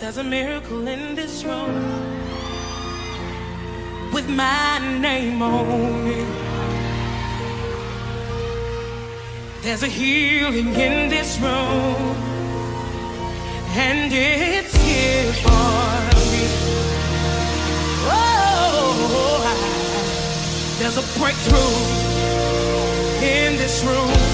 There's a miracle in this room with my name on it. There's a healing in this room, and it's here for me. Oh, there's a breakthrough in this room.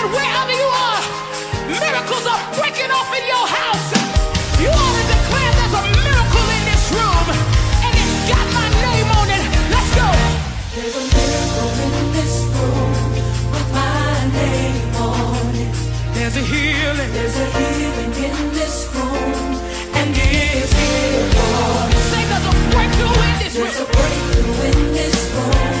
That wherever you are, miracles are breaking off in your house. You ought to declare there's a miracle in this room, and it's got my name on it. Let's go. There's a miracle in this room with my name on it. There's a healing, There's a healing in this room. and it's here for me. Say there's a breakthrough in this There's a breakthrough in this room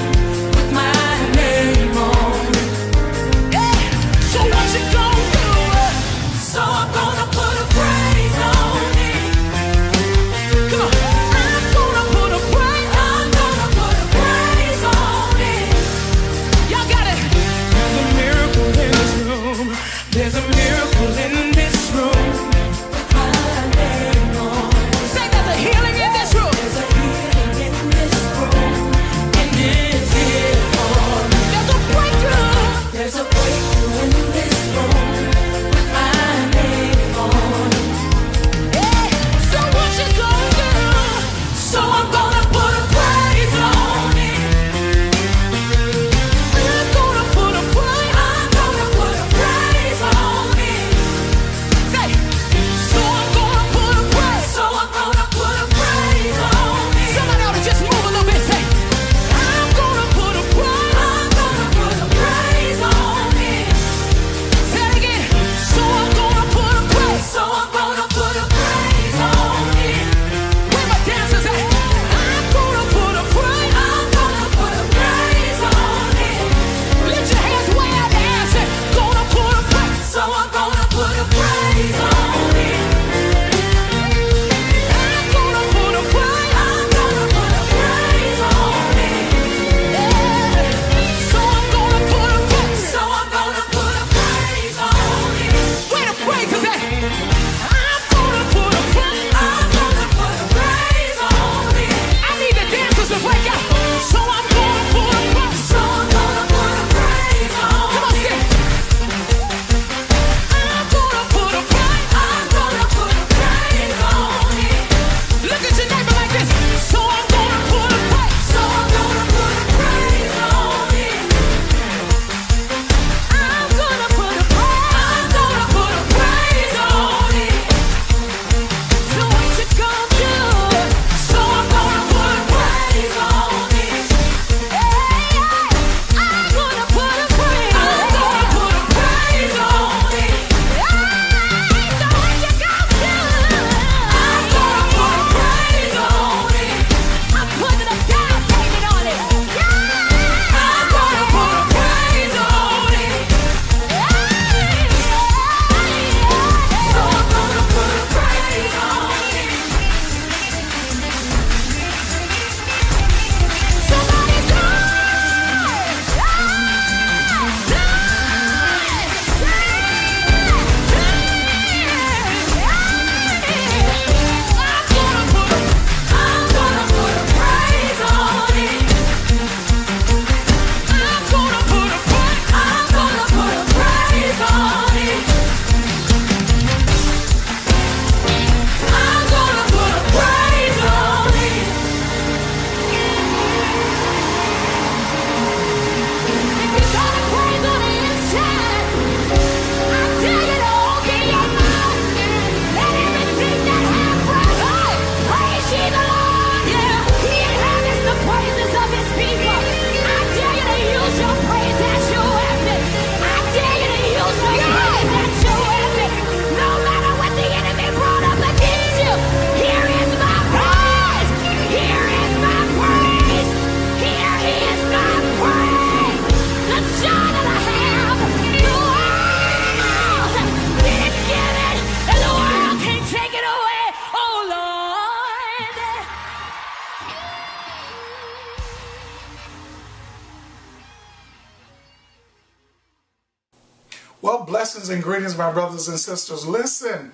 brothers and sisters. Listen,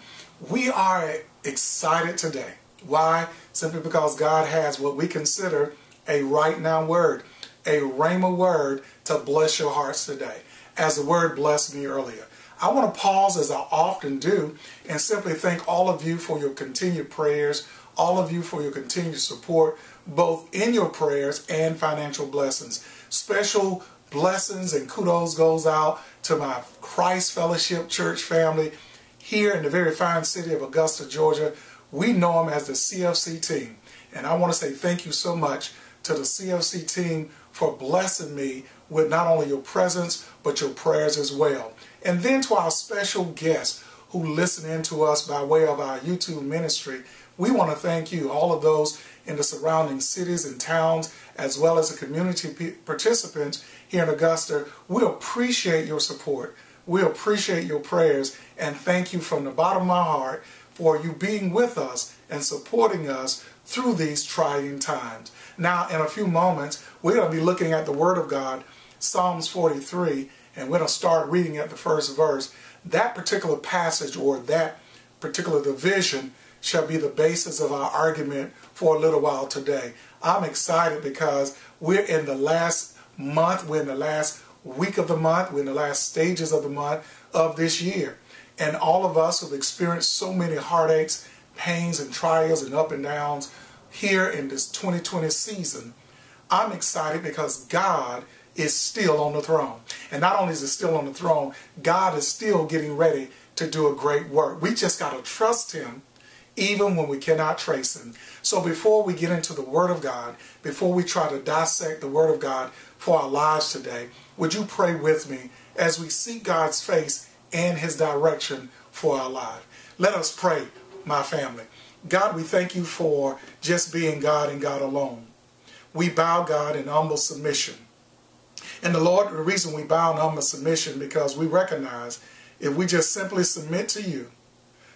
we are excited today. Why? Simply because God has what we consider a right now word, a rhema word to bless your hearts today, as the word blessed me earlier. I want to pause as I often do and simply thank all of you for your continued prayers, all of you for your continued support, both in your prayers and financial blessings. Special blessings and kudos goes out to my Christ Fellowship Church family here in the very fine city of Augusta, Georgia. We know them as the CFC team. And I want to say thank you so much to the CFC team for blessing me with not only your presence, but your prayers as well. And then to our special guests who listen in to us by way of our YouTube ministry, we want to thank you, all of those in the surrounding cities and towns, as well as the community participants here in Augusta. We appreciate your support. We appreciate your prayers and thank you from the bottom of my heart for you being with us and supporting us through these trying times. Now, in a few moments, we're going to be looking at the Word of God, Psalms 43, and we're going to start reading at the first verse. That particular passage or that particular division shall be the basis of our argument for a little while today. I'm excited because we're in the last month, we're in the last week of the month, we're in the last stages of the month of this year. And all of us who've experienced so many heartaches, pains, and trials and up and downs here in this 2020 season, I'm excited because God is still on the throne. And not only is he still on the throne, God is still getting ready to do a great work. We just got to trust him even when we cannot trace him. So before we get into the Word of God, before we try to dissect the Word of God for our lives today, would you pray with me as we seek God's face and his direction for our life? Let us pray, my family. God, we thank you for just being God and God alone. We bow, God, in humble submission. And the Lord, the reason we bow in humble submission because we recognize if we just simply submit to you,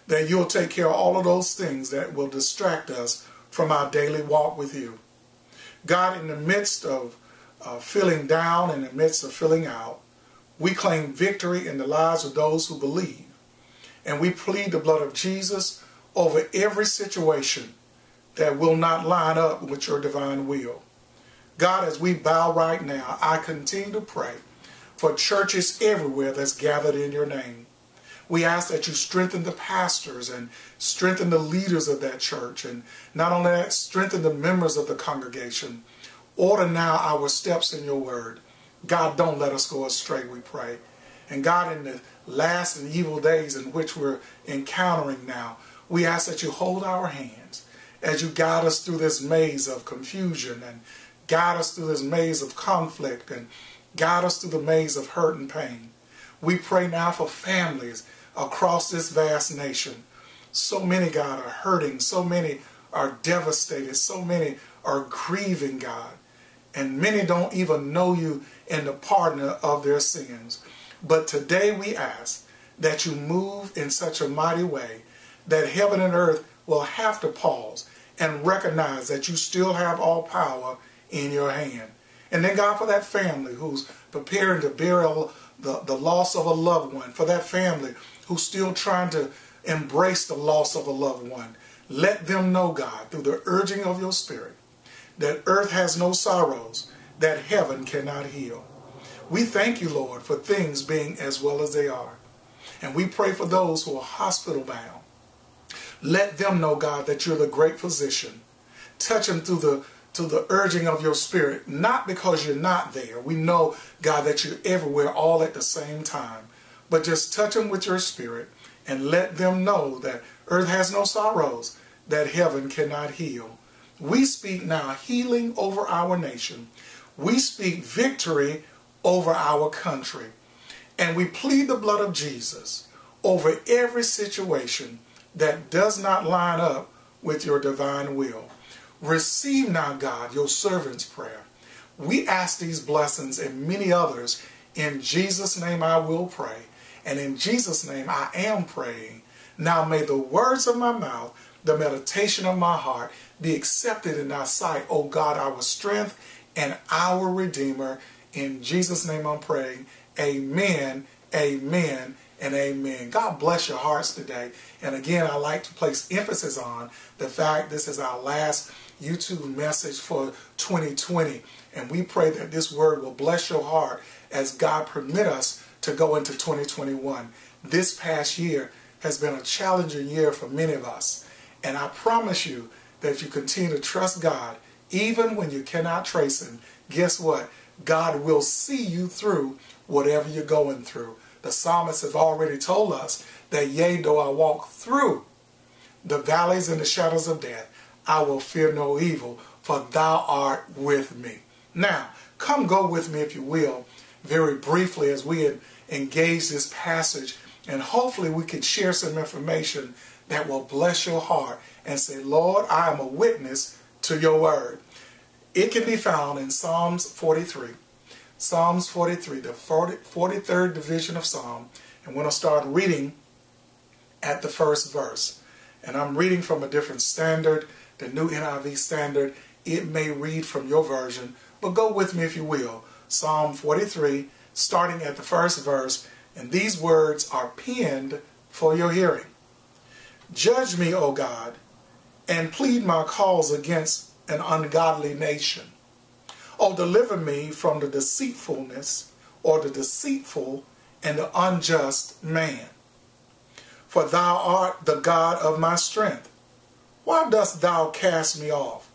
that you'll take care of all of those things that will distract us from our daily walk with you. God, in the midst of uh, feeling down, in the midst of feeling out, we claim victory in the lives of those who believe. And we plead the blood of Jesus over every situation that will not line up with your divine will. God, as we bow right now, I continue to pray for churches everywhere that's gathered in your name. We ask that you strengthen the pastors and strengthen the leaders of that church, and not only that, strengthen the members of the congregation. Order now our steps in your word. God, don't let us go astray, we pray. And God, in the last and evil days in which we're encountering now, we ask that you hold our hands as you guide us through this maze of confusion and guide us through this maze of conflict and guide us through the maze of hurt and pain. We pray now for families across this vast nation. So many, God, are hurting. So many are devastated. So many are grieving, God. And many don't even know you in the pardon of their sins. But today we ask that you move in such a mighty way that heaven and earth will have to pause and recognize that you still have all power in your hand. And then God, for that family who's preparing to bury the, the loss of a loved one, for that family who's still trying to embrace the loss of a loved one, let them know, God, through the urging of your spirit, that earth has no sorrows that heaven cannot heal. We thank you, Lord, for things being as well as they are. And we pray for those who are hospital bound let them know, God, that you're the great physician. Touch them through the to the urging of your spirit, not because you're not there. We know, God, that you're everywhere all at the same time. But just touch them with your spirit and let them know that earth has no sorrows, that heaven cannot heal. We speak now healing over our nation. We speak victory over our country. And we plead the blood of Jesus over every situation that does not line up with your divine will. Receive now, God, your servant's prayer. We ask these blessings and many others. In Jesus' name I will pray. And in Jesus' name I am praying. Now may the words of my mouth, the meditation of my heart be accepted in thy sight, O God, our strength and our Redeemer. In Jesus' name I'm praying. Amen Amen and amen. God bless your hearts today. And again, I like to place emphasis on the fact this is our last YouTube message for 2020. And we pray that this word will bless your heart as God permit us to go into 2021. This past year has been a challenging year for many of us. And I promise you that if you continue to trust God, even when you cannot trace Him, guess what? God will see you through whatever you're going through. The psalmist have already told us that, yea, though I walk through the valleys and the shadows of death, I will fear no evil, for thou art with me. Now, come go with me, if you will, very briefly as we engage this passage, and hopefully we can share some information that will bless your heart and say, Lord, I am a witness to your word. It can be found in Psalms 43. Psalms 43, the 40, 43rd division of Psalm. And we're going to start reading at the first verse. And I'm reading from a different standard, the New NIV standard. It may read from your version, but go with me if you will. Psalm 43, starting at the first verse. And these words are penned for your hearing. Judge me, O God, and plead my cause against an ungodly nation. O deliver me from the deceitfulness or the deceitful and the unjust man. For thou art the God of my strength. Why dost thou cast me off?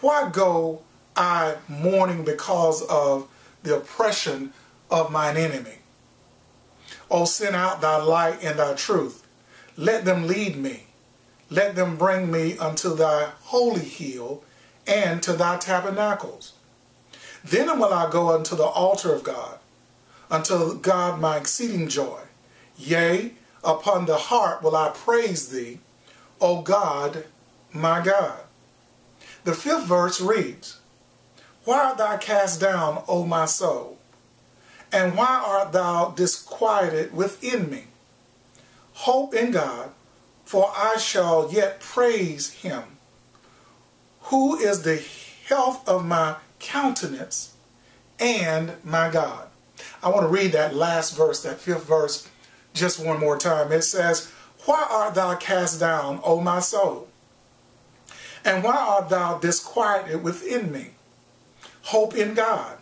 Why go I mourning because of the oppression of mine enemy? O send out thy light and thy truth. Let them lead me. Let them bring me unto thy holy hill and to thy tabernacles. Then will I go unto the altar of God, unto God my exceeding joy. Yea, upon the harp will I praise thee, O God, my God. The fifth verse reads, Why art thou cast down, O my soul? And why art thou disquieted within me? Hope in God, for I shall yet praise him, who is the health of my countenance and my God. I want to read that last verse, that fifth verse, just one more time. It says, Why art thou cast down, O my soul? And why art thou disquieted within me? Hope in God,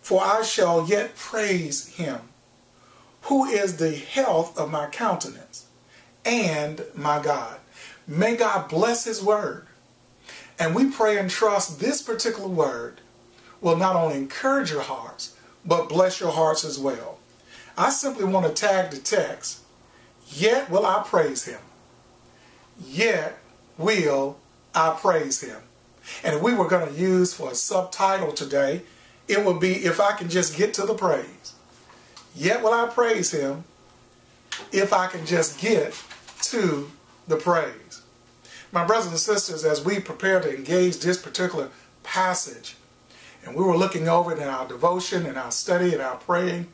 for I shall yet praise him, who is the health of my countenance and my God. May God bless his word. And we pray and trust this particular word will not only encourage your hearts, but bless your hearts as well. I simply want to tag the text, yet will I praise him. Yet will I praise him. And if we were going to use for a subtitle today, it would be if I can just get to the praise. Yet will I praise him if I can just get to the praise. My brothers and sisters, as we prepare to engage this particular passage, and we were looking over it in our devotion and our study and our praying,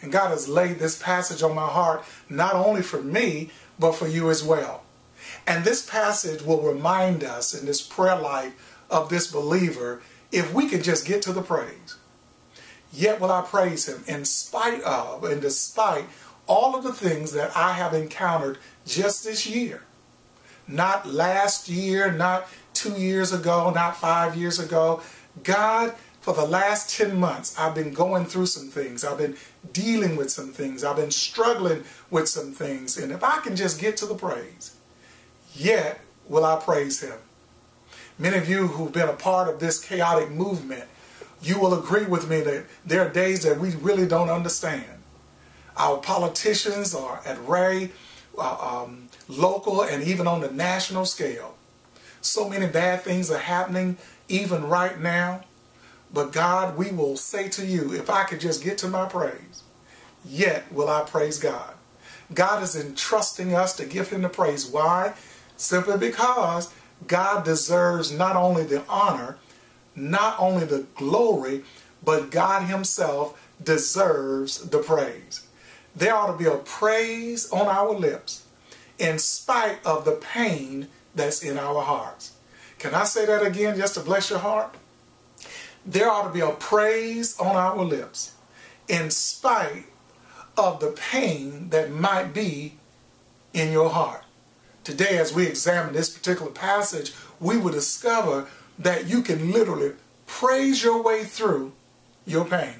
and God has laid this passage on my heart, not only for me, but for you as well. And this passage will remind us in this prayer life of this believer if we can just get to the praise. Yet will I praise him in spite of and despite all of the things that I have encountered just this year. Not last year, not two years ago, not five years ago. God, for the last 10 months, I've been going through some things. I've been dealing with some things. I've been struggling with some things. And if I can just get to the praise, yet will I praise him. Many of you who've been a part of this chaotic movement, you will agree with me that there are days that we really don't understand. Our politicians are at Ray, uh, um, local, and even on the national scale. So many bad things are happening even right now. But God, we will say to you, if I could just get to my praise, yet will I praise God. God is entrusting us to give him the praise. Why? Simply because God deserves not only the honor, not only the glory, but God himself deserves the praise. There ought to be a praise on our lips in spite of the pain that's in our hearts. Can I say that again just to bless your heart? There ought to be a praise on our lips in spite of the pain that might be in your heart. Today, as we examine this particular passage, we will discover that you can literally praise your way through your pain.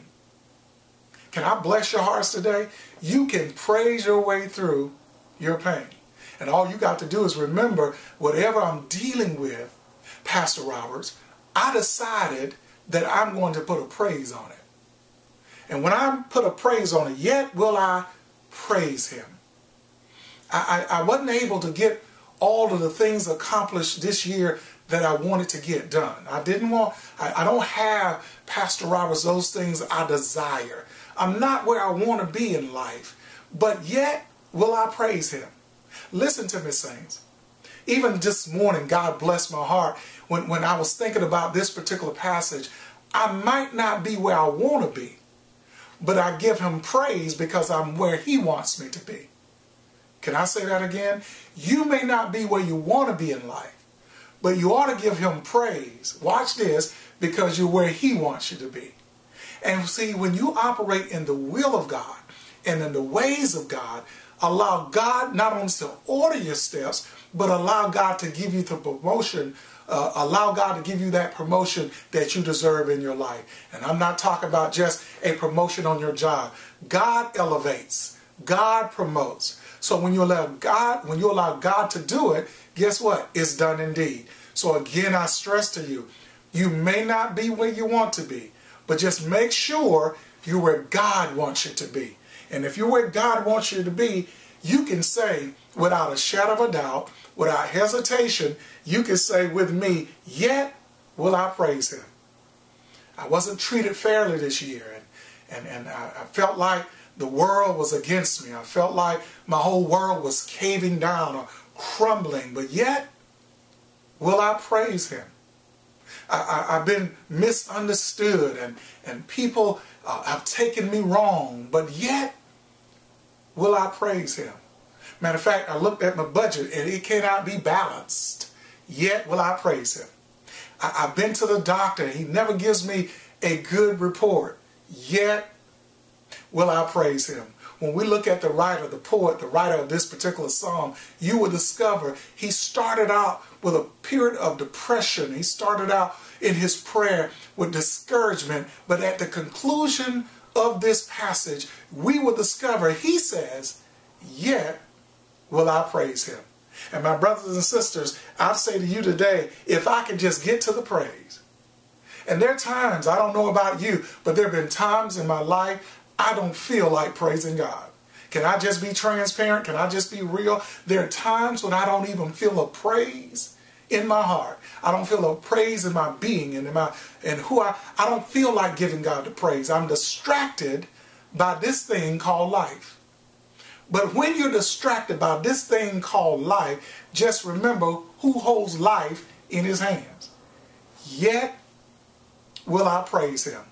Can I bless your hearts today? You can praise your way through your pain. And all you got to do is remember whatever I'm dealing with, Pastor Roberts, I decided that I'm going to put a praise on it. And when I put a praise on it, yet will I praise him. I, I, I wasn't able to get all of the things accomplished this year that I wanted to get done. I didn't want, I, I don't have, Pastor Roberts, those things I desire. I'm not where I want to be in life, but yet will I praise him. Listen to me, saints. Even this morning, God blessed my heart when, when I was thinking about this particular passage. I might not be where I want to be, but I give him praise because I'm where he wants me to be. Can I say that again? You may not be where you want to be in life, but you ought to give him praise. Watch this, because you're where he wants you to be. And see, when you operate in the will of God and in the ways of God, allow God not only to order your steps, but allow God to give you the promotion, uh, allow God to give you that promotion that you deserve in your life. And I'm not talking about just a promotion on your job. God elevates, God promotes. So when you allow God, when you allow God to do it, guess what? It's done indeed. So again, I stress to you, you may not be where you want to be, but just make sure you're where God wants you to be. And if you're where God wants you to be, you can say without a shadow of a doubt, without hesitation, you can say with me, yet will I praise him. I wasn't treated fairly this year and, and, and I, I felt like the world was against me. I felt like my whole world was caving down or crumbling, but yet will I praise him. I, have been misunderstood and, and people uh, have taken me wrong, but yet will I praise him. Matter of fact, I looked at my budget and it cannot be balanced, yet will I praise him. I, I've been to the doctor, he never gives me a good report, yet will I praise him. When we look at the writer, the poet, the writer of this particular psalm, you will discover he started out with a period of depression. He started out in his prayer with discouragement, but at the conclusion of this passage, we will discover he says, Yet will I praise him. And my brothers and sisters, I say to you today, if I can just get to the praise. And there are times, I don't know about you, but there have been times in my life I don't feel like praising God. Can I just be transparent? Can I just be real? There are times when I don't even feel a praise in my heart. I don't feel a praise in my being and in my and who I I don't feel like giving God the praise. I'm distracted by this thing called life. But when you're distracted by this thing called life, just remember who holds life in his hands. Yet will I praise him.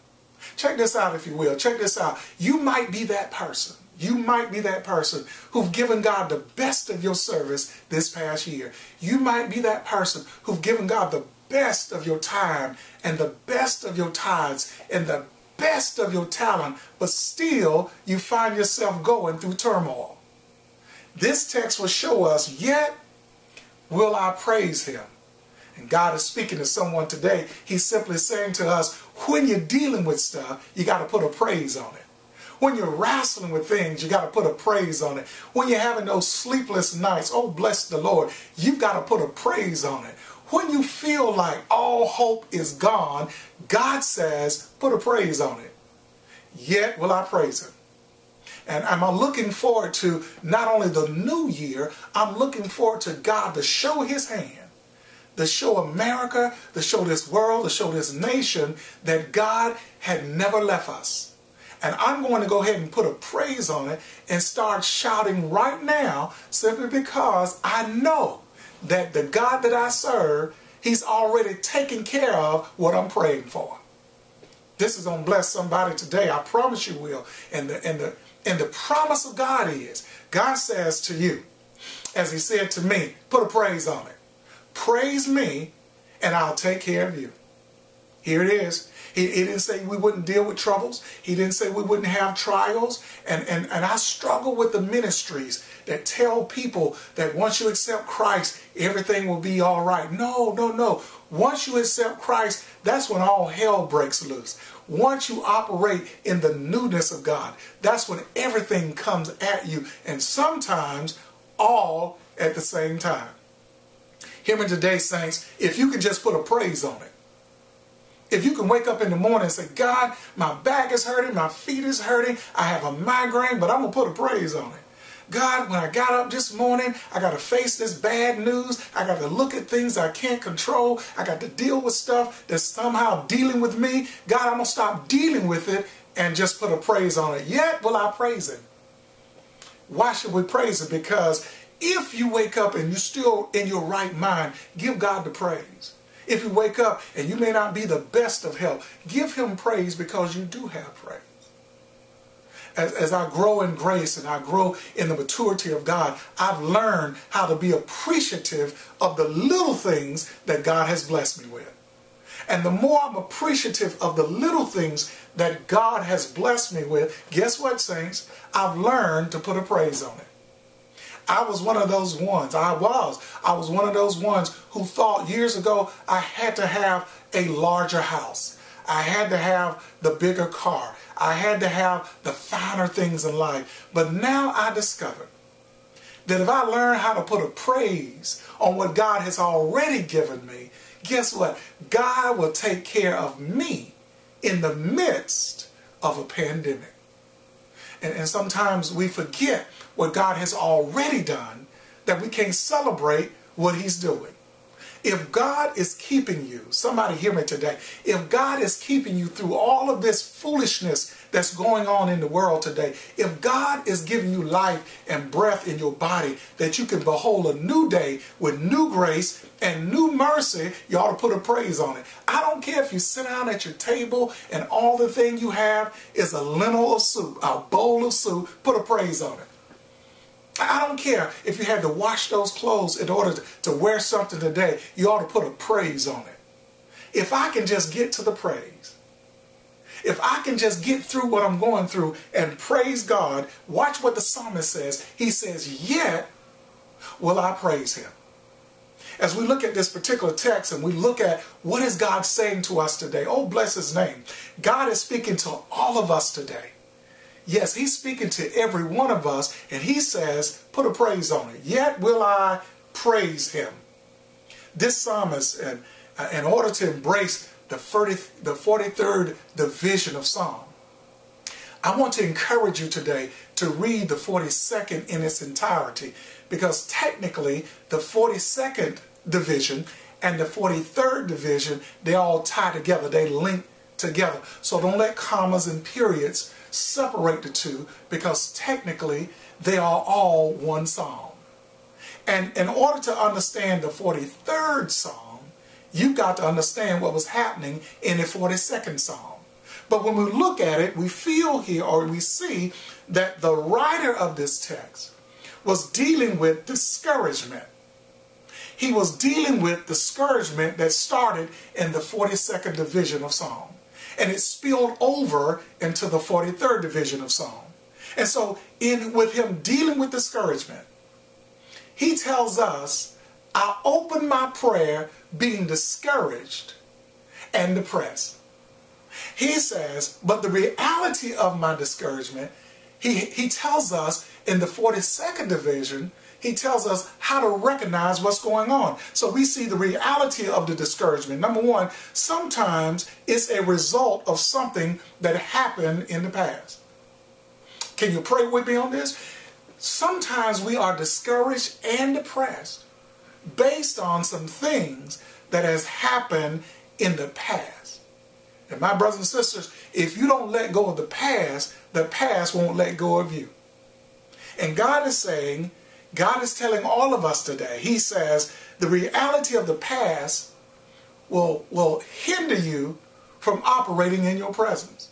Check this out, if you will. Check this out. You might be that person. You might be that person who've given God the best of your service this past year. You might be that person who've given God the best of your time and the best of your tithes and the best of your talent, but still you find yourself going through turmoil. This text will show us, yet will I praise him. And God is speaking to someone today. He's simply saying to us, when you're dealing with stuff, you got to put a praise on it. When you're wrestling with things, you got to put a praise on it. When you're having those sleepless nights, oh, bless the Lord, you've got to put a praise on it. When you feel like all hope is gone, God says, put a praise on it. Yet will I praise him. And I'm looking forward to not only the new year, I'm looking forward to God to show his hand to show America, to show this world, to show this nation that God had never left us. And I'm going to go ahead and put a praise on it and start shouting right now simply because I know that the God that I serve, He's already taken care of what I'm praying for. This is going to bless somebody today. I promise you will. And the, and the, and the promise of God is, God says to you, as He said to me, put a praise on it. Praise me and I'll take care of you. Here it is. He, he didn't say we wouldn't deal with troubles. He didn't say we wouldn't have trials. And, and, and I struggle with the ministries that tell people that once you accept Christ, everything will be all right. No, no, no. Once you accept Christ, that's when all hell breaks loose. Once you operate in the newness of God, that's when everything comes at you. And sometimes all at the same time. Hear me today, saints, if you can just put a praise on it. If you can wake up in the morning and say, God, my back is hurting, my feet is hurting, I have a migraine, but I'm going to put a praise on it. God, when I got up this morning, I got to face this bad news. I got to look at things I can't control. I got to deal with stuff that's somehow dealing with me. God, I'm going to stop dealing with it and just put a praise on it. Yet will I praise Him. Why should we praise Him? Because if you wake up and you're still in your right mind, give God the praise. If you wake up and you may not be the best of health, give Him praise because you do have praise as, as I grow in grace and I grow in the maturity of God, I've learned how to be appreciative of the little things that God has blessed me with. And the more I'm appreciative of the little things that God has blessed me with, guess what, saints? I've learned to put a praise on it. I was one of those ones. I was. I was one of those ones who thought years ago I had to have a larger house. I had to have the bigger car. I had to have the finer things in life. But now I discovered that if I learn how to put a praise on what God has already given me, guess what? God will take care of me in the midst of a pandemic. And, and sometimes we forget what God has already done that we can't celebrate what he's doing. If God is keeping you, somebody hear me today, if God is keeping you through all of this foolishness that's going on in the world today, if God is giving you life and breath in your body that you can behold a new day with new grace and new mercy, you ought to put a praise on it. I don't care if you sit down at your table and all the thing you have is a lentil of soup, a bowl of soup, put a praise on it. I don't care if you had to wash those clothes in order to, wear something today. You ought to put a praise on it. If I can just get to the praise, if I can just get through what I'm going through and praise God, watch what the psalmist says. He says, Yet will I praise him. As we look at this particular text and we look at what is God saying to us today, oh, bless his name. God is speaking to all of us today. Yes, he's speaking to every one of us, and he says, put a praise on it. Yet will I praise him. This psalmist, in, in order to embrace the, 30, the 43rd division of Psalm, I want to encourage you today to read the 42nd in its entirety because technically the 42nd division and the 43rd division, they all tie together. They link together. So don't let commas and periods separate the two because technically they are all one psalm. And in order to understand the 43rd psalm, you've got to understand what was happening in the 42nd psalm. But when we look at it, we feel here or we see that the writer of this text was dealing with discouragement. He was dealing with discouragement that started in the 42nd division of Psalm and it spilled over into the 43rd division of Psalm. And so in with him dealing with discouragement, he tells us, I open my prayer being discouraged and depressed. He says, but the reality of my discouragement, he, he tells us in the 42nd division, he tells us how to recognize what's going on. So we see the reality of the discouragement. Number one, sometimes it's a result of something that happened in the past. Can you pray with me on this? Sometimes we are discouraged and depressed based on some things that has happened in the past. And my brothers and sisters, if you don't let go of the past, the past won't let go of you. And God is saying, God is telling all of us today, He says, the reality of the past will, will hinder you from operating in your presence.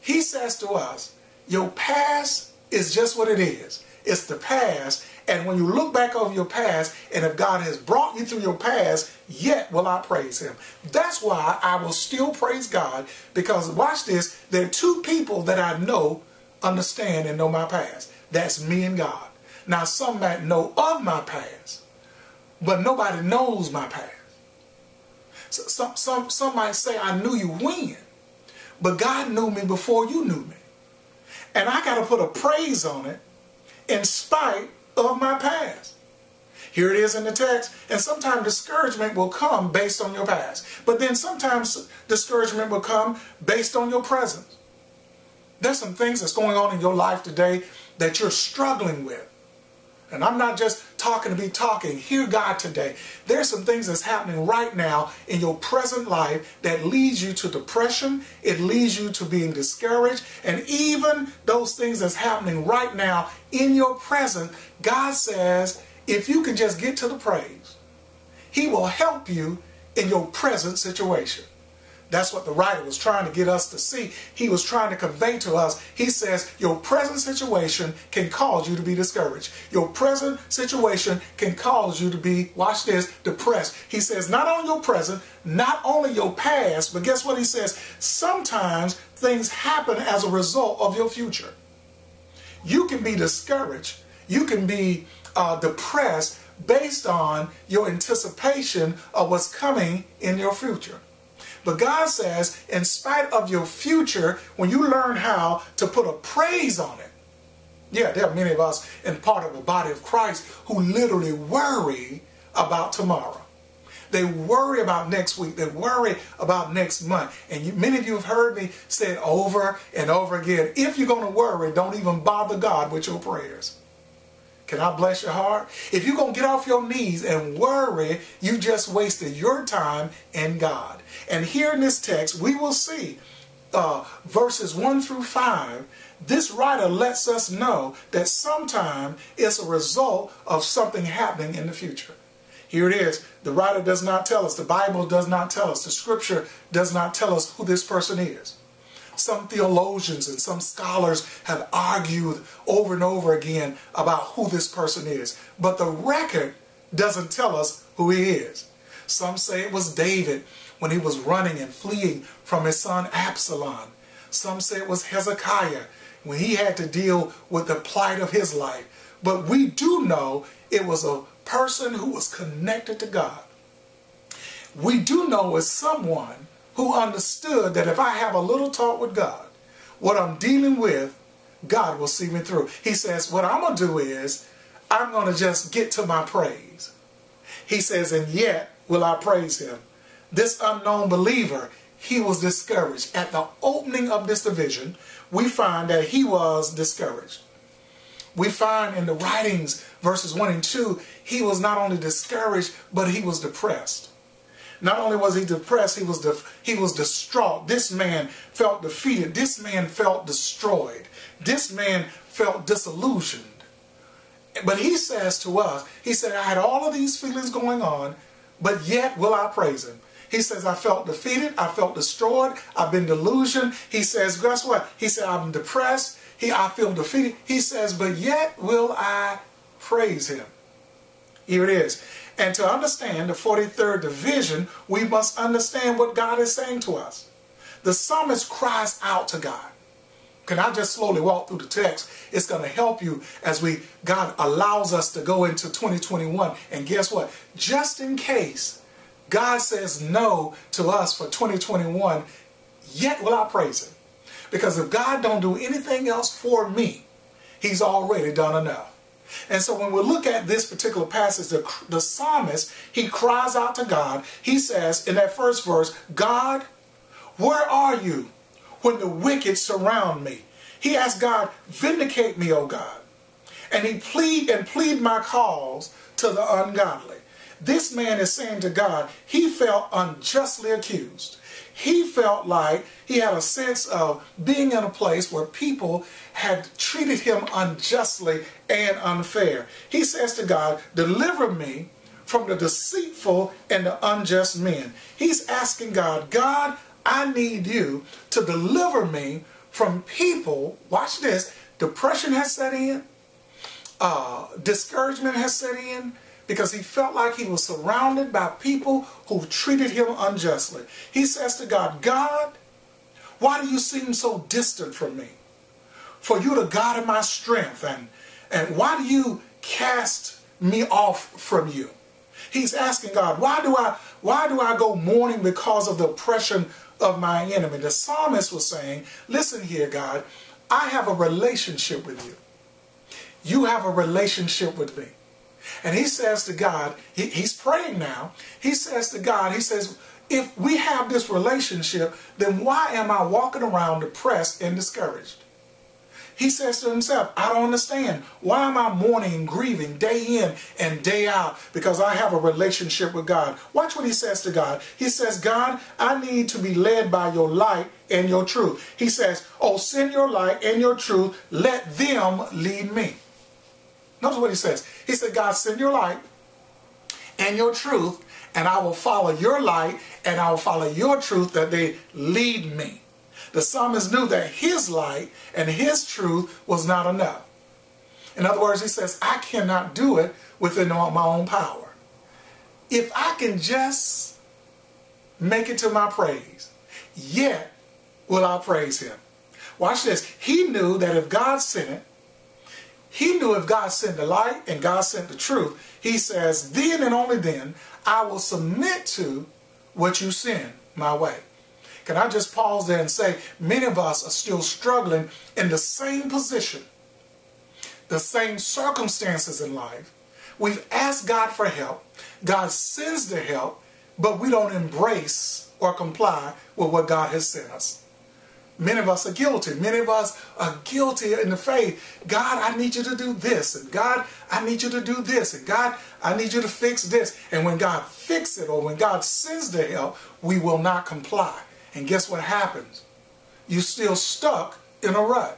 He says to us, your past is just what it is. it's the past. And when you look back over your past, and if God has brought you through your past, yet will I praise Him. That's why I will still praise God because, watch this, there are two people that I know, understand, and know my past. That's me and God. Now, some might know of my past, but nobody knows my past. So, some, some, some might say, I knew you when, but God knew me before you knew me. And I got to put a praise on it in spite of my past. Here it is in the text. And sometimes discouragement will come based on your past. But then sometimes discouragement will come based on your present. There's some things that's going on in your life today that you're struggling with. And I'm not just talking to be talking. Hear God today. There's some things that's happening right now in your present life that leads you to depression. It leads you to being discouraged. And even those things that's happening right now in your present, God says, if you can just get to the praise, He will help you in your present situation. That's what the writer was trying to get us to see. He was trying to convey to us. He says, Your present situation can cause you to be discouraged. Your present situation can cause you to be, watch this, depressed. He says, Not only your present, not only your past, but guess what he says? Sometimes things happen as a result of your future. You can be discouraged. You can be uh, depressed based on your anticipation of what's coming in your future. But God says, in spite of your future, when you learn how to put a praise on it, yeah, there are many of us in part of the body of Christ who literally worry about tomorrow. They worry about next week. They worry about next month. And you, many of you have heard me say it over and over again. If you're going to worry, don't even bother God with your prayers. Can I bless your heart? If you're going to get off your knees and worry, you just wasted your time in God. And here in this text, we will see uh, verses 1 through 5. This writer lets us know that sometime it's a result of something happening in the future. Here it is. The writer does not tell us. The Bible does not tell us. The scripture does not tell us who this person is. Some theologians and some scholars have argued over and over again about who this person is. But the record doesn't tell us who he is. Some say it was David when he was running and fleeing from his son Absalom. Some say it was Hezekiah when he had to deal with the plight of his life. But we do know it was a person who was connected to God. We do know it's someone who understood that if I have a little talk with God, what I'm dealing with, God will see me through. He says, what I'm going to do is, I'm going to just get to my praise. He says, and yet will I praise him. This unknown believer, he was discouraged. At the opening of this division, we find that he was discouraged. We find in the writings, verses 1 and 2, he was not only discouraged, but he was depressed. Not only was he depressed, he was he was distraught. This man felt defeated. This man felt destroyed. This man felt disillusioned. But he says to us, he said, I had all of these feelings going on, but yet will I praise him. He says, I felt defeated. I felt destroyed. I've been delusioned. He says, guess what? He said, I'm depressed. He, I feel defeated. He says, but yet will I praise him. Here it is. And to understand the 43rd division, we must understand what God is saying to us. The psalmist cries out to God. Can I just slowly walk through the text? It's going to help you as we God allows us to go into 2021. And guess what? Just in case God says no to us for 2021, yet will I praise him. Because if God don't do anything else for me, he's already done enough. And so when we look at this particular passage, the, the psalmist, he cries out to God. He says in that first verse, God, where are you when the wicked surround me? He asks God, vindicate me, O God. And he plead and plead my cause to the ungodly. This man is saying to God, he felt unjustly accused he felt like he had a sense of being in a place where people had treated him unjustly and unfair. He says to God, deliver me from the deceitful and the unjust men. He's asking God, God, I need you to deliver me from people, watch this, depression has set in, uh, discouragement has set in because he felt like he was surrounded by people who treated him unjustly. He says to God, God, why do you seem so distant from me? For you the God of my strength, and, and why do you cast me off from you? He's asking God, why do I why do I go mourning because of the oppression of my enemy? The psalmist was saying, listen here, God, I have a relationship with you. You have a relationship with me. And he says to God, he, he's praying now. He says to God, he says, if we have this relationship, then why am I walking around depressed and discouraged? He says to himself, I don't understand. Why am I mourning and grieving day in and day out? Because I have a relationship with God. Watch what he says to God. He says, God, I need to be led by your light and your truth. He says, Oh, send your light and your truth. Let them lead me. Notice what he says. He said, God, send your light and your truth, and I will follow your light and I will follow your truth that they lead me. The psalmist knew that his light and his truth was not enough. In other words, he says, I cannot do it within my own power. If I can just make it to my praise, yet will I praise him. Watch this. He knew that if God sent it, he knew if God sent the light and God sent the truth, he says, then and only then, I will submit to what you send my way. Can I just pause there and say, many of us are still struggling in the same position, the same circumstances in life. We've asked God for help. God sends the help, but we don't embrace or comply with what God has sent us. Many of us are guilty. Many of us are guilty in the faith. God, I need you to do this. And God, I need you to do this. And God, I need you to fix this. And when God fixes it or when God sends the help, we will not comply. And guess what happens? You're still stuck in a rut.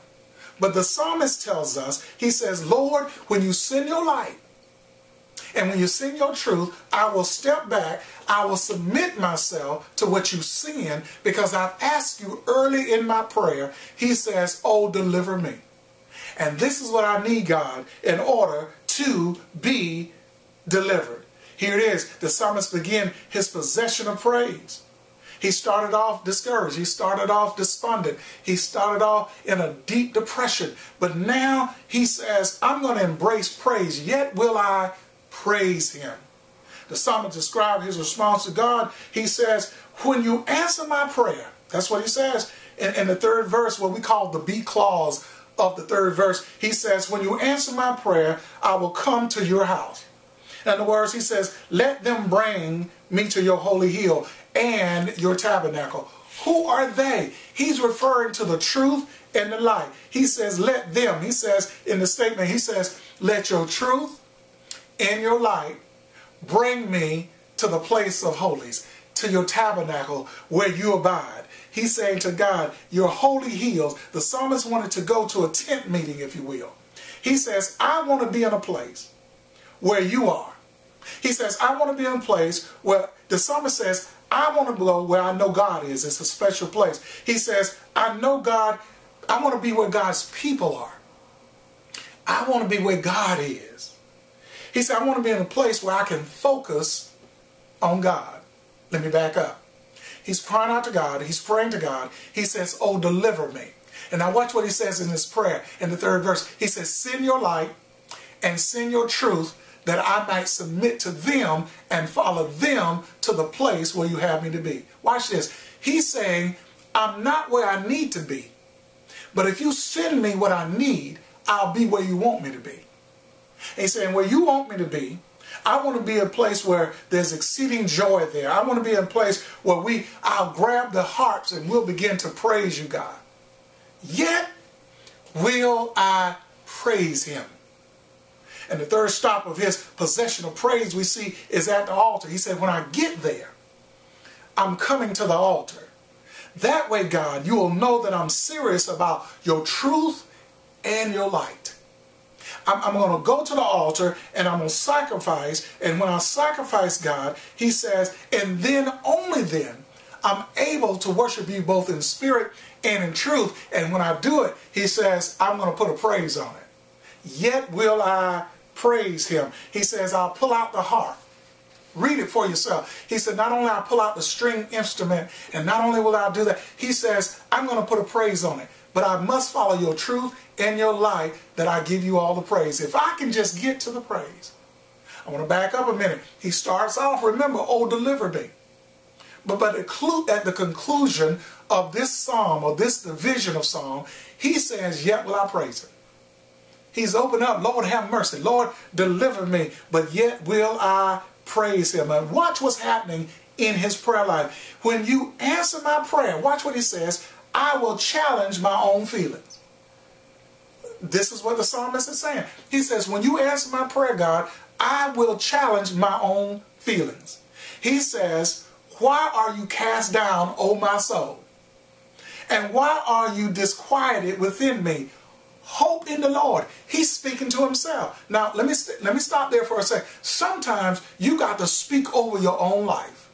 But the psalmist tells us, he says, Lord, when you send your light, and when you sing your truth, I will step back. I will submit myself to what you send because I've asked you early in my prayer. He says, Oh, deliver me. And this is what I need, God, in order to be delivered. Here it is. The psalmist began his possession of praise. He started off discouraged. He started off despondent. He started off in a deep depression. But now he says, I'm going to embrace praise, yet will I praise him. The psalmist described his response to God. He says, when you answer my prayer, that's what he says in, in the third verse, what we call the B clause of the third verse. He says, when you answer my prayer, I will come to your house. In other words, he says, let them bring me to your holy hill and your tabernacle. Who are they? He's referring to the truth and the light. He says, let them. He says in the statement, he says, let your truth in your light, bring me to the place of holies, to your tabernacle where you abide. He's saying to God, your holy hills. The psalmist wanted to go to a tent meeting, if you will. He says, I want to be in a place where you are. He says, I want to be in a place where the psalmist says, I want to go where I know God is. It's a special place. He says, I know God. I want to be where God's people are. I want to be where God is. He said, I want to be in a place where I can focus on God. Let me back up. He's crying out to God. He's praying to God. He says, oh, deliver me. And now watch what he says in his prayer in the third verse. He says, send your light and send your truth that I might submit to them and follow them to the place where you have me to be. Watch this. He's saying, I'm not where I need to be. But if you send me what I need, I'll be where you want me to be. And he's saying, where you want me to be, I want to be a place where there's exceeding joy there. I want to be in a place where we, I'll grab the harps and we'll begin to praise you, God. Yet will I praise him. And the third stop of his possession of praise we see is at the altar. He said, when I get there, I'm coming to the altar. That way, God, you will know that I'm serious about your truth and your light. I'm, I'm going to go to the altar and I'm going to sacrifice. And when I sacrifice God, he says, and then only then I'm able to worship you both in spirit and in truth. And when I do it, he says, I'm going to put a praise on it. yet will I praise him. He says, I'll pull out the harp. Read it for yourself. He said, not only I'll pull out the string instrument, and not only will I do that, he says, I'm going to put a praise on it. But I must follow your truth and your light that I give you all the praise. If I can just get to the praise. I want to back up a minute. He starts off, remember, oh, deliver me. But, but at the conclusion of this psalm or this division of psalm, he says, yet will I praise him. He's opened up, Lord have mercy, Lord deliver me, but yet will I praise him. And watch what's happening in his prayer life. When you answer my prayer, watch what he says, I will challenge my own feelings. This is what the psalmist is saying. He says, when you answer my prayer, God, I will challenge my own feelings. He says, why are you cast down, O my soul? And why are you disquieted within me? Hope in the Lord. He's speaking to himself. Now, let me, let me stop there for a second. Sometimes you got to speak over your own life.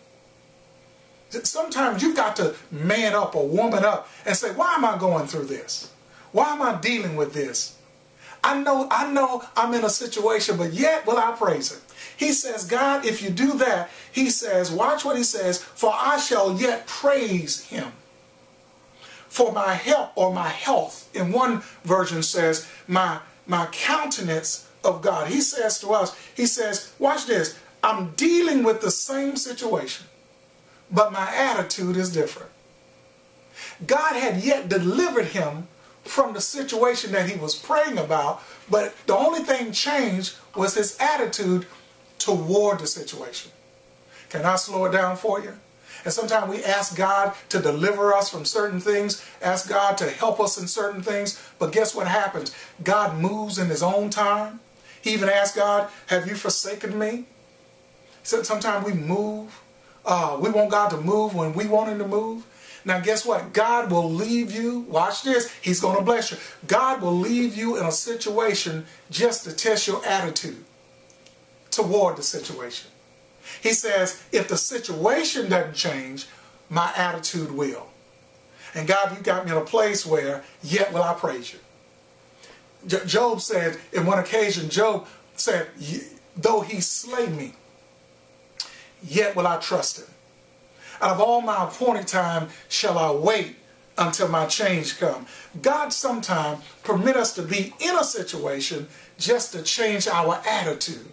Sometimes you've got to man up or woman up and say, why am I going through this? Why am I dealing with this? I know, I know I'm in a situation, but yet will I praise him. He says, God, if you do that, he says, watch what he says, for I shall yet praise him for my help or my health. In one version says, my, my countenance of God. He says to us, he says, watch this, I'm dealing with the same situation, but my attitude is different. God had yet delivered him from the situation that he was praying about, but the only thing changed was his attitude toward the situation. Can I slow it down for you? And sometimes we ask God to deliver us from certain things, ask God to help us in certain things. But guess what happens? God moves in his own time. He even asked God, have you forsaken me? So sometimes we move. Uh, we want God to move when we want him to move. Now guess what? God will leave you, watch this, he's going to bless you. God will leave you in a situation just to test your attitude toward the situation. He says, if the situation doesn't change, my attitude will. And God, you got me in a place where, yet will I praise you. Job said, in one occasion, Job said, though he slay me, yet will I trust him. Out of all my appointed time shall I wait until my change come. God sometimes permit us to be in a situation just to change our attitude.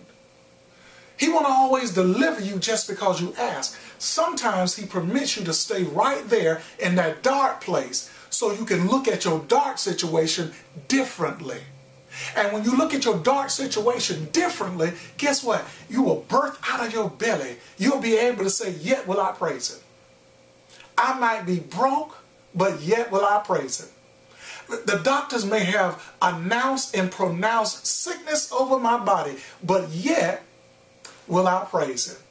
He won't always deliver you just because you ask. Sometimes he permits you to stay right there in that dark place so you can look at your dark situation differently. And when you look at your dark situation differently, guess what? You will birth out of your belly. You'll be able to say, yet will I praise him. I might be broke, but yet will I praise him. The doctors may have announced and pronounced sickness over my body, but yet will I praise him.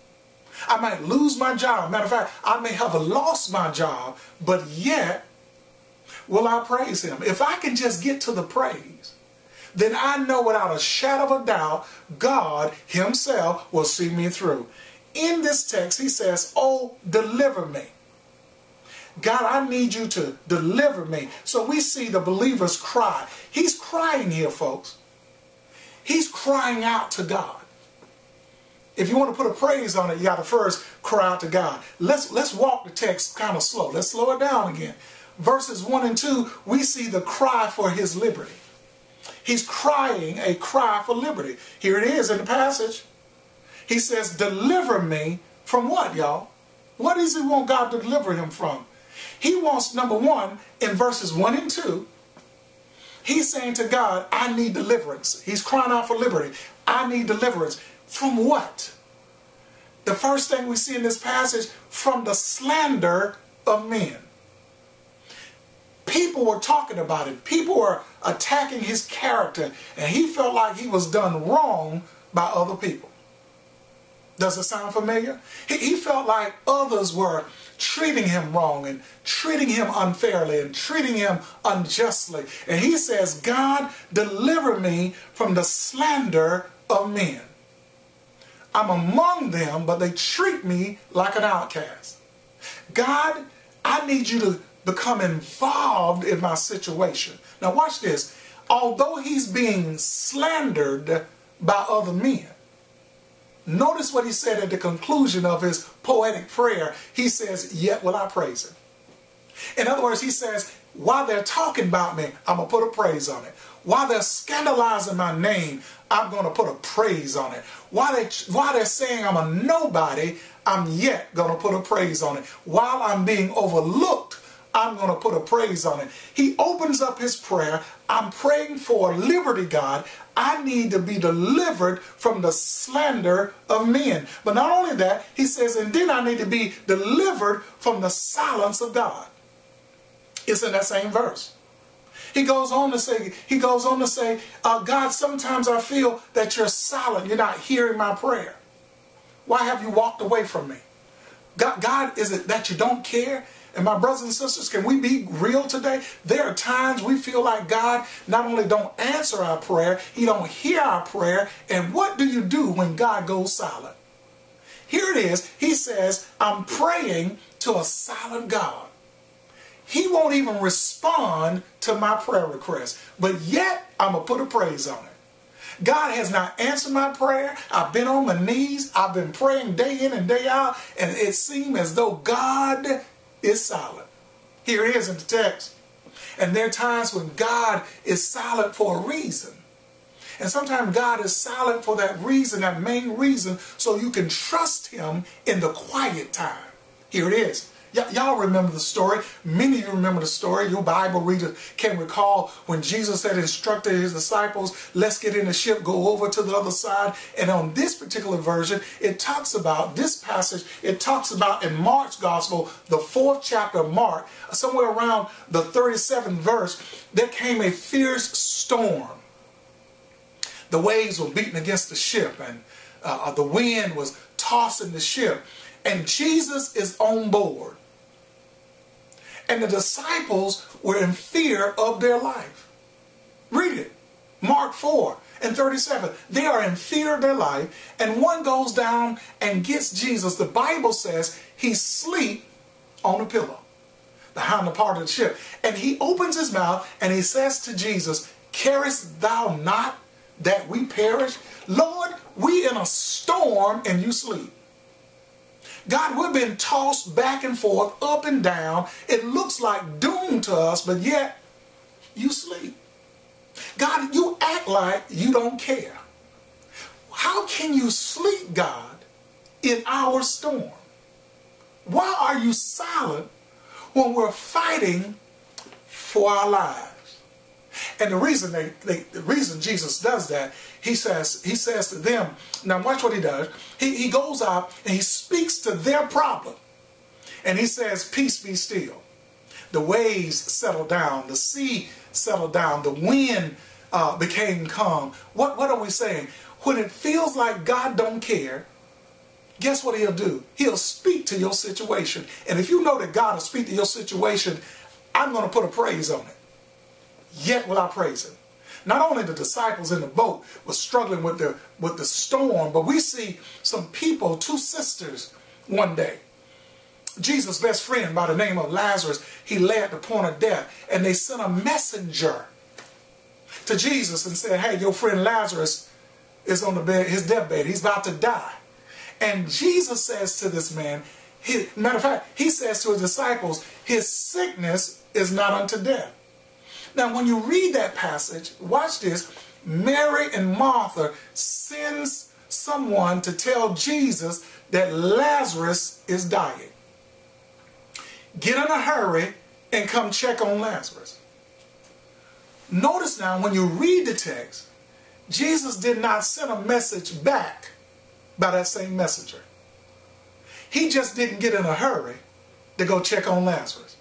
I might lose my job. Matter of fact, I may have lost my job, but yet will I praise him. If I can just get to the praise, then I know without a shadow of a doubt, God himself will see me through. In this text, he says, oh, deliver me. God, I need you to deliver me. So we see the believers cry. He's crying here, folks. He's crying out to God. If you want to put a praise on it, you got to first cry out to God. Let's, let's walk the text kind of slow. Let's slow it down again. Verses 1 and 2, we see the cry for his liberty. He's crying a cry for liberty. Here it is in the passage. He says, deliver me from what, y'all? What does he want God to deliver him from? He wants, number one, in verses 1 and 2, he's saying to God, I need deliverance. He's crying out for liberty. I need deliverance. From what? The first thing we see in this passage, from the slander of men. People were talking about it. People were attacking his character, and he felt like he was done wrong by other people. Does it sound familiar? He, he felt like others were treating him wrong and treating him unfairly and treating him unjustly. And he says, God, deliver me from the slander of men. I'm among them, but they treat me like an outcast. God, I need you to become involved in my situation. Now watch this. although he's being slandered by other men, notice what he said at the conclusion of his poetic prayer. He says, Yet will I praise him. In other words, he says, while they're talking about me, I'm going to put a praise on it. While they're scandalizing my name, I'm going to put a praise on it. While, they, while they're saying I'm a nobody, I'm yet going to put a praise on it. While I'm being overlooked, I'm going to put a praise on it. He opens up his prayer. I'm praying for liberty, God. I need to be delivered from the slander of men. But not only that, he says, and then I need to be delivered from the silence of God. It's in that same verse. He goes on to say, he goes on to say, uh, God, sometimes I feel that you're silent. You're not hearing my prayer. Why have you walked away from me? God, God, is it that you don't care? And my brothers and sisters, can we be real today? There are times we feel like God not only don't answer our prayer, he don't hear our prayer. And what do you do when God goes silent? Here it is. He says, I'm praying to a silent God. He won't even respond to my prayer request. But yet, I'm going to put a praise on it. God has not answered my prayer. I've been on my knees. I've been praying day in and day out. And it seemed as though God is silent. Here it is in the text. And there are times when God is silent for a reason. And sometimes God is silent for that reason, that main reason, so you can trust him in the quiet time. Here it is. Y'all remember the story. Many of you remember the story. Your Bible reader can recall when Jesus had instructed his disciples, let's get in the ship, go over to the other side. And on this particular version, it talks about, this passage, it talks about in Mark's gospel, the fourth chapter of Mark, somewhere around the 37th verse, there came a fierce storm. The waves were beating against the ship and uh, the wind was tossing the ship. And Jesus is on board. And the disciples were in fear of their life. Read it. Mark 4 and 37. They are in fear of their life. And one goes down and gets Jesus. The Bible says he sleep on a pillow behind the part of the ship. And he opens his mouth and he says to Jesus, Carest thou not that we perish? Lord, we in a storm and you sleep. God, we've been tossed back and forth, up and down. It looks like doom to us, but yet you sleep. God, you act like you don't care. How can you sleep, God, in our storm? Why are you silent when we're fighting for our lives? And the reason they, they, the reason Jesus does that, he says, he says to them, now watch what he does. He, he goes out and he speaks to their problem. And he says, peace be still. The waves settle down. The sea settled down. The wind uh, became calm. What, what are we saying? When it feels like God don't care, guess what he'll do? He'll speak to your situation. And if you know that God will speak to your situation, I'm going to put a praise on it yet will I praise him. Not only the disciples in the boat were struggling with the, with the storm, but we see some people, two sisters, one day. Jesus' best friend by the name of Lazarus, he lay at the point of death, and they sent a messenger to Jesus and said, hey, your friend Lazarus is on the bed, his deathbed, he's about to die. And Jesus says to this man, matter of fact, he says to his disciples, his sickness is not unto death. Now, when you read that passage, watch this. Mary and Martha sends someone to tell Jesus that Lazarus is dying. Get in a hurry and come check on Lazarus. Notice now, when you read the text, Jesus did not send a message back by that same messenger. He just didn't get in a hurry to go check on Lazarus.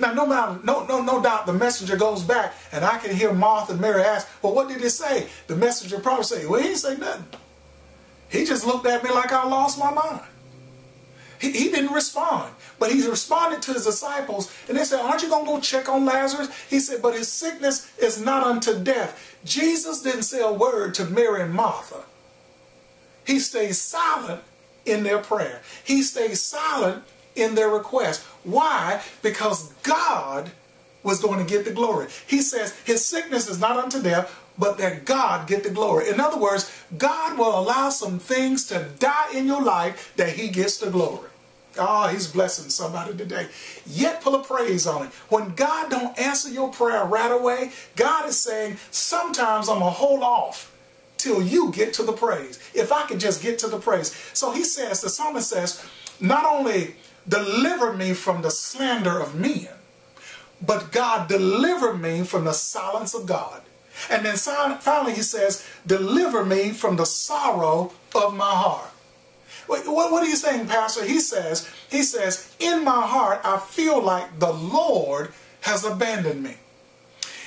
Now, no, matter, no, no, no doubt the messenger goes back, and I can hear Martha and Mary ask, well, what did he say? The messenger probably say, well, he didn't say nothing. He just looked at me like I lost my mind. He, he didn't respond, but he responded to his disciples, and they said, aren't you going to go check on Lazarus? He said, but his sickness is not unto death. Jesus didn't say a word to Mary and Martha. He stays silent in their prayer. He stays silent in their request. Why? Because God was going to get the glory. He says his sickness is not unto death, but that God get the glory. In other words, God will allow some things to die in your life that he gets the glory. Oh, he's blessing somebody today. Yet pull a praise on it. When God don't answer your prayer right away, God is saying, sometimes I'm going to hold off till you get to the praise. If I can just get to the praise. So he says, the psalmist says, not only deliver me from the slander of men, but God deliver me from the silence of God. And then finally he says, deliver me from the sorrow of my heart. What, are you saying, Pastor? He says, he says, in my heart, I feel like the Lord has abandoned me.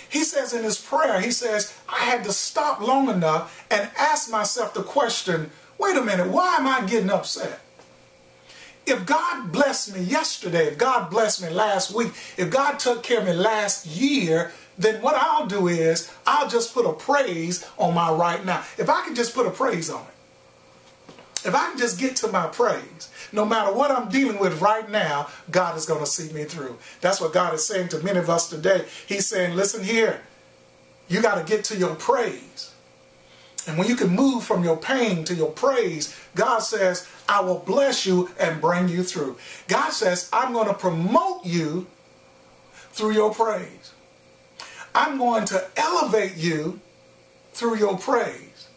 He says in his prayer, he says, I had to stop long enough and ask myself the question, wait a minute, why am I getting upset? If God blessed me yesterday, if God blessed me last week, if God took care of me last year, then what I'll do is I'll just put a praise on my right now. If I can just put a praise on it. If I can just get to my praise, no matter what I'm dealing with right now, God is going to see me through. That's what God is saying to many of us today. He's saying, listen here, you got to get to your praise. And when you can move from your pain to your praise, God says, I will bless you and bring you through. God says, I'm going to promote you through your praise. I'm going to elevate you through your praise.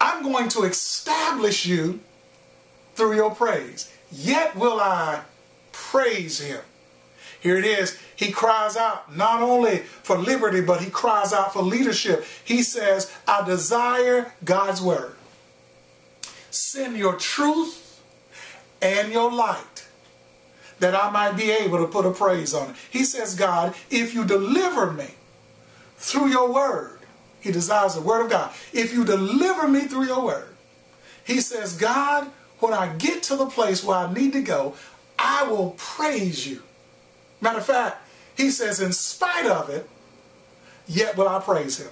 I'm going to establish you through your praise. Yet will I praise him. Here it is. He cries out not only for liberty, but he cries out for leadership. He says, I desire God's word. Send your truth and your light that I might be able to put a praise on it. He says, God, if you deliver me through your word, he desires the word of God. If you deliver me through your word, he says, God, when I get to the place where I need to go, I will praise you. Matter of fact, he says, in spite of it, yet will I praise him.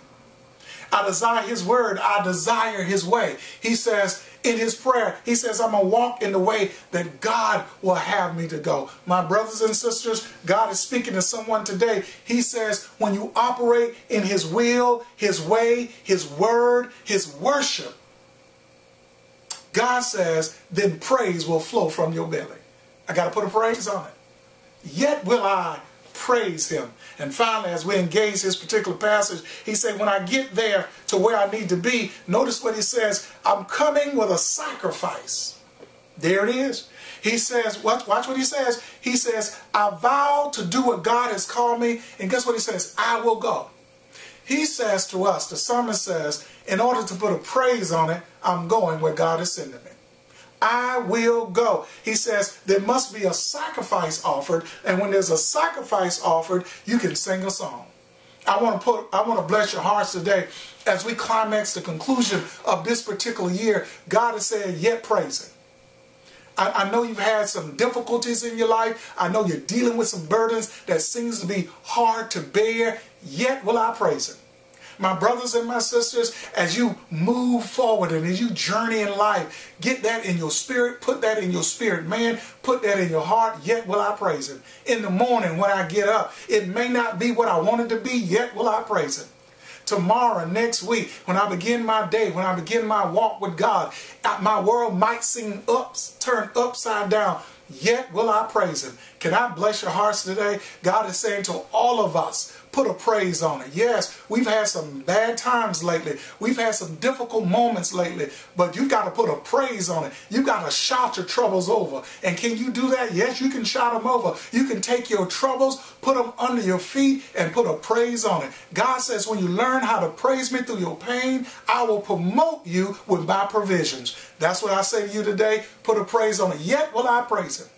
I desire his word. I desire his way. He says in his prayer, he says, I'm going to walk in the way that God will have me to go. My brothers and sisters, God is speaking to someone today. He says, when you operate in his will, his way, his word, his worship, God says, then praise will flow from your belly. I got to put a praise on it. Yet will I praise him. And finally, as we engage this particular passage, he said, when I get there to where I need to be, notice what he says, I'm coming with a sacrifice. There it is. He says, watch, watch what he says. He says, I vow to do what God has called me. And guess what he says? I will go. He says to us, the psalmist says, in order to put a praise on it, I'm going where God is sending me. I will go. He says there must be a sacrifice offered, and when there's a sacrifice offered, you can sing a song. I want to put I want to bless your hearts today as we climax the conclusion of this particular year. God is saying, yet praising. I, I know you've had some difficulties in your life. I know you're dealing with some burdens that seems to be hard to bear. Yet will I praise him my brothers and my sisters, as you move forward and as you journey in life, get that in your spirit, put that in your spirit, man, put that in your heart, yet will I praise him. In the morning when I get up, it may not be what I wanted to be, yet will I praise him tomorrow, next week, when I begin my day, when I begin my walk with God, my world might seem ups, turn upside down, yet will I praise him. Can I bless your hearts today? God is saying to all of us, put a praise on it. Yes, we've had some bad times lately. We've had some difficult moments lately, but you've got to put a praise on it. You've got to shout your troubles over. And can you do that? Yes, you can shout them over. You can take your troubles, put them under your feet, and put a praise on it. God says, when you learn how to praise me through your pain, I will promote you with my provisions. That's what I say to you today. Put a praise on it. Yet will I praise him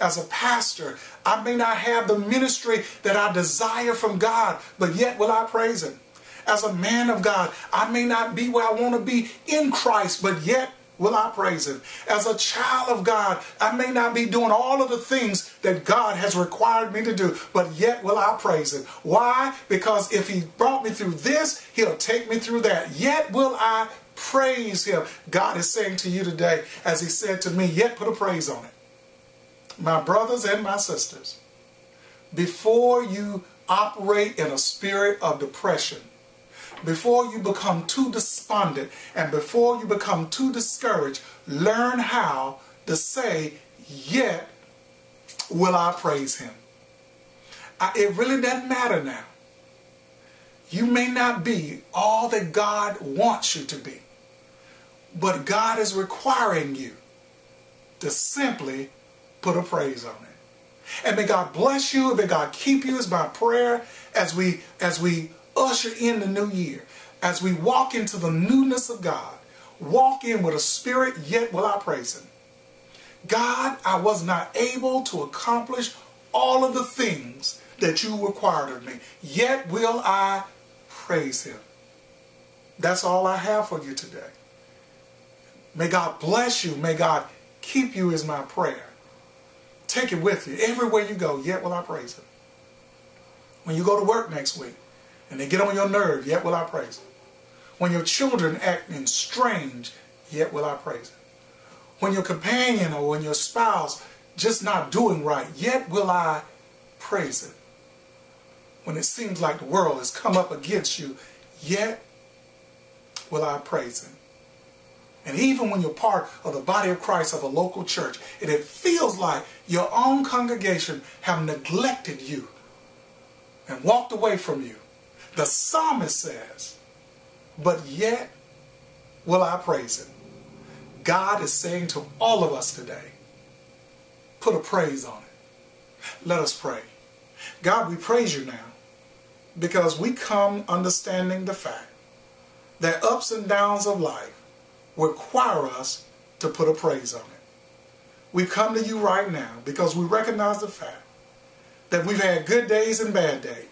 as a pastor. I may not have the ministry that I desire from God, but yet will I praise Him. As a man of God, I may not be where I want to be in Christ, but yet will I praise Him. As a child of God, I may not be doing all of the things that God has required me to do, but yet will I praise Him. Why? Because if He brought me through this, He'll take me through that. Yet will I praise Him. God is saying to you today, as He said to me, yet put a praise on it my brothers and my sisters, before you operate in a spirit of depression, before you become too despondent, and before you become too discouraged, learn how to say, Yet will I praise him. I, it really doesn't matter now. You may not be all that God wants you to be, but God is requiring you to simply put a praise on it. And may God bless you, and may God keep you is my prayer as we as we usher in the new year, as we walk into the newness of God. Walk in with a spirit, yet will I praise him. God, I was not able to accomplish all of the things that you required of me, yet will I praise him. That's all I have for you today. May God bless you. May God keep you is my prayer. Take it with you. Everywhere you go, yet will I praise him. When you go to work next week and they get on your nerve, yet will I praise him. When your children acting strange, yet will I praise him. When your companion or when your spouse just not doing right, yet will I praise him. When it seems like the world has come up against you, yet will I praise him. And even when you're part of the body of Christ of a local church, and it feels like your own congregation have neglected you and walked away from you, the psalmist says, but yet will I praise him. God is saying to all of us today, put a praise on it. Let us pray. God, we praise you now because we come understanding the fact that ups and downs of life require us to put a praise on it. We come to you right now because we recognize the fact that we've had good days and bad days,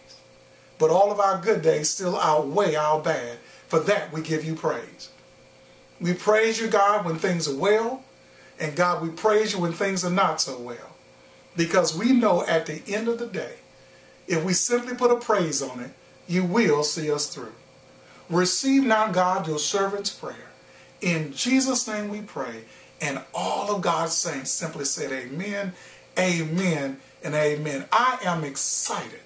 but all of our good days still outweigh our bad. For that, we give you praise. We praise you, God, when things are well, and God, we praise you when things are not so well. Because we know at the end of the day, if we simply put a praise on it, you will see us through. Receive now, God, your servant's prayer. In Jesus' name we pray. And all of God's saints simply said, Amen, Amen, and Amen. I am excited.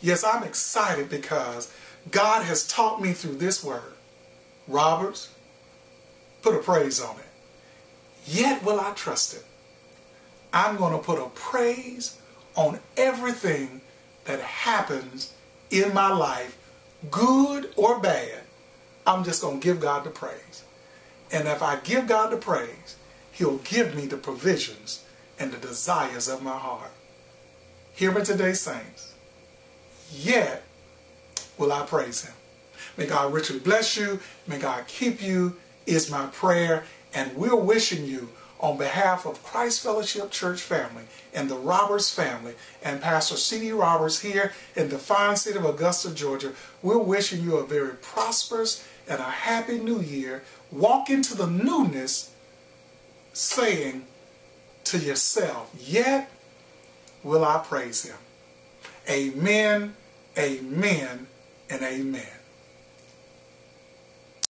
Yes, I'm excited because God has taught me through this word. Roberts, put a praise on it. Yet will I trust it. I'm going to put a praise on everything that happens in my life, good or bad. I'm just going to give God the praise. And if I give God the praise, he'll give me the provisions and the desires of my heart. Hear me today, saints. Yet will I praise him. May God richly bless you. May God keep you is my prayer. And we're wishing you on behalf of Christ Fellowship Church family and the Roberts family and Pastor C.D. Roberts here in the fine city of Augusta, Georgia, we're wishing you a very prosperous and a happy new year. Walk into the newness saying to yourself, yet will I praise him. Amen, amen, and amen.